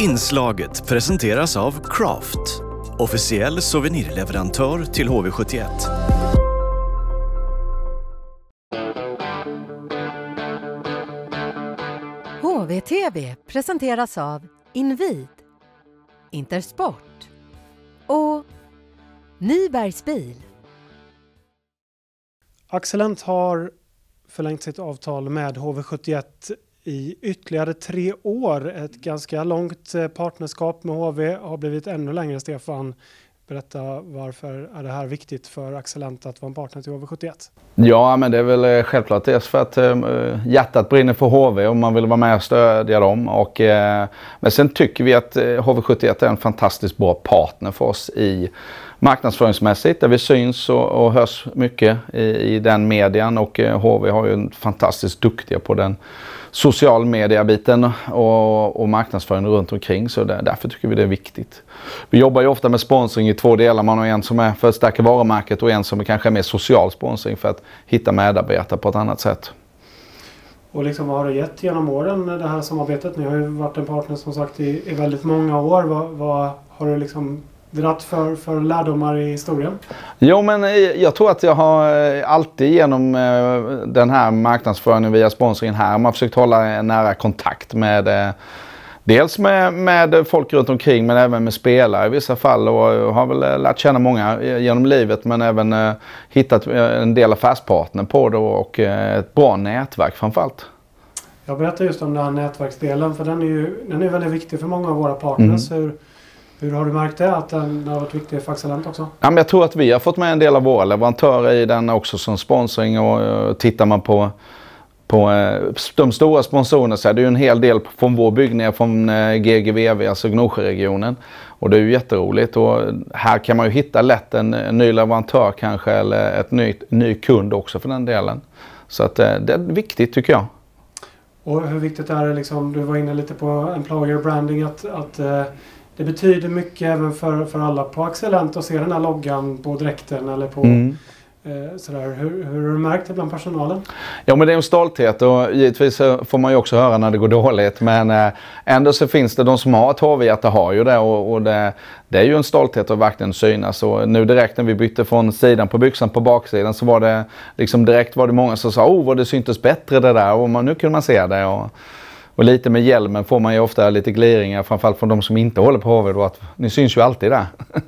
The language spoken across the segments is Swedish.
Inslaget presenteras av Craft, officiell souvenirleverantör till HV71. HVTV presenteras av Invid, Intersport och Nybergs bil. Accelent har förlängt sitt avtal med HV71 i ytterligare tre år. Ett ganska långt eh, partnerskap med HV har blivit ännu längre. Stefan, berätta varför är det här viktigt för Accelent att vara en partner till HV71? Ja, men det är väl eh, självklart dels för att eh, eh hjärtat brinner för HV och man vill vara med och stödja dem. Och, eh, men sen tycker vi att HV71 är en fantastiskt bra partner för oss i marknadsföringsmässigt där vi syns och, och hörs mycket i, i den median och eh, HV har ju en fantastiskt duktiga på den social media-biten och, och marknadsföring runt omkring så där, därför tycker vi det är viktigt. Vi jobbar ju ofta med sponsring i två delar. Man har en som är för att stärka varumärket och en som är kanske är mer social sponsring för att hitta medarbetare på ett annat sätt. Och liksom, vad har det gett genom åren det här samarbetet? Ni har ju varit en partner som sagt i, i väldigt många år. Vad, vad har det liksom dratt för, för lärdomar i historien? Jo, men eh, jag tror att jag har eh, alltid genom eh, den här marknadsföringen via sponsringen här, man har försökt hålla en nära kontakt med Dels med, med folk runt omkring men även med spelare i vissa fall och har väl lärt känna många genom livet men även eh, hittat en del affärspartner på det och ett bra nätverk framförallt. Jag berättar just om den här nätverksdelen för den är ju den är väldigt viktig för många av våra partners. Mm. Hur, hur har du märkt det, att den har varit viktig för Axelent också? Ja, men jag tror att vi har fått med en del av våra leverantörer i den också som sponsring. Och uh, tittar man på, på uh, de stora sponsorerna så är det ju en hel del från vår byggnad, från eh, GGVV, alltså Gnosjöregionen. Och det är ju jätteroligt och här kan man ju hitta lätt en, en ny leverantör kanske eller ett ny, ny kund också för den delen. Så att det är viktigt tycker jag. Och hur viktigt är det, liksom, du var inne lite på employer branding, att, att det betyder mycket även för, för alla på Accelent att se den här loggan på dräkten eller på mm. eh, sådär. Hur, hur har du märkt det bland personalen? Ja men det är en stolthet och givetvis får man ju också höra när det går dåligt. Men eh, ändå så finns det de som har ett HV-hjärta har ju det och, och det, det, är ju en stolthet att verkligen synas. Och nu direkt när vi bytte från sidan på byxan på baksidan så var det liksom direkt var det många som sa oh vad det syntes bättre det där och man, nu kunde man se det. Och, och lite med hjälmen får man ju ofta lite gliringar, framförallt från de som inte håller på HV då, att ni syns ju alltid där.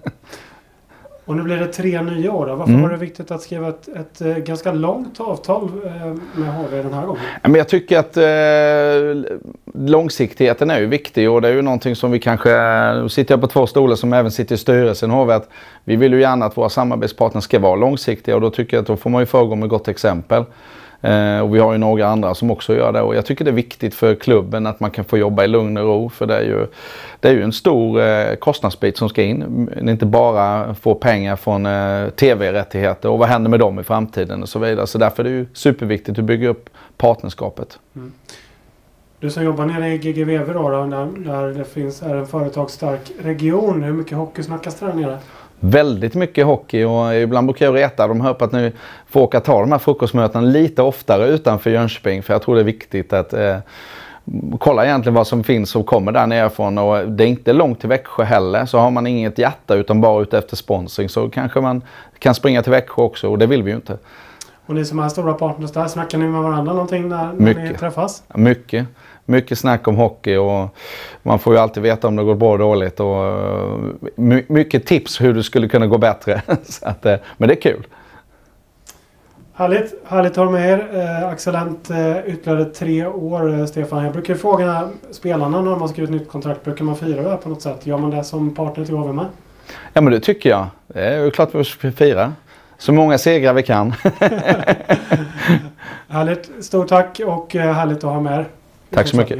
Och nu blir det tre nya år. Varför mm. var det viktigt att skriva ett, ett, eh, ganska långt avtal eh, med HV den här gången? Men jag tycker att eh, långsiktigheten är ju viktig och det är ju någonting som vi kanske, nu sitter jag på två stolar som även sitter i styrelsen HV, att vi vill ju gärna att våra samarbetspartner ska vara långsiktiga och då tycker jag att då får man ju föregå med gott exempel. Eh, och vi har ju några andra som också gör det och jag tycker det är viktigt för klubben att man kan få jobba i lugn och ro för det är ju, det är ju en stor eh, kostnadsbit som ska in. Inte bara få pengar från eh, tv-rättigheter och vad händer med dem i framtiden och så vidare. Så därför är det ju superviktigt att bygga upp partnerskapet. Mm. Du som jobbar nere i GGVV då, då där det finns, är en företagsstark region. Hur mycket hockey snackas det där nere? Väldigt mycket hockey och ibland brukar jag reta dem hör på att nu får åka ta de här frukostmötena lite oftare utanför Jönköping för jag tror det är viktigt att eh, kolla egentligen vad som finns och kommer där nerifrån och det är inte långt till Växjö heller så har man inget hjärta utan bara ute efter sponsring så kanske man kan springa till Växjö också och det vill vi ju inte. Och ni som är stora partners där, snackar ni med varandra någonting när, när ni träffas? Mycket mycket snack om hockey och man får ju alltid veta om det går bra och dåligt. Och eh, mycket tips hur det skulle kunna gå bättre. att, eh, men det är kul. Härligt, härligt att ha med er. Eh, Axelent eh, ytterligare tre år, eh, Stefan. Jag brukar fråga spelarna när de har skrivit nytt kontrakt. Brukar man fira det här på något sätt? Gör man det som partner till HV med? Ja men det tycker jag. Det är ju klart vi ska fira. Så många segrar vi kan. härligt. Stort tack och härligt att ha med er. Tack så mycket.